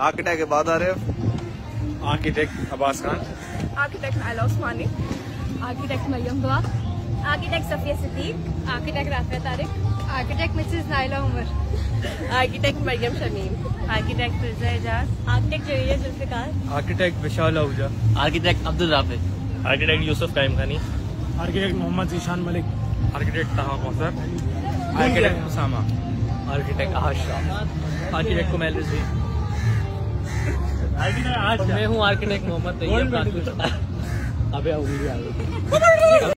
Architect के बाद Arif architect Abbas Khan. Architect Naila Usmani. Architect Mariam Dua. Architect Safia Siddiq. Architect Rafia Tariq. Architect Mrs Naila Umar. Architect Mariam Shamim. Architect Fiza Ejaz. Architect Javeria Zulfiqar. Architect Vishal Ahuja. Architect Abdul Rafe. Architect Yusuf Qaim Khani. Architect Mohammad Zeeshan Malik. Architect Taha Kausar architect Usama. Architect Ahad architect Kumail Rizvi. मैं हूँ architect Mohammad Tayyab अबे उंगली आ गई।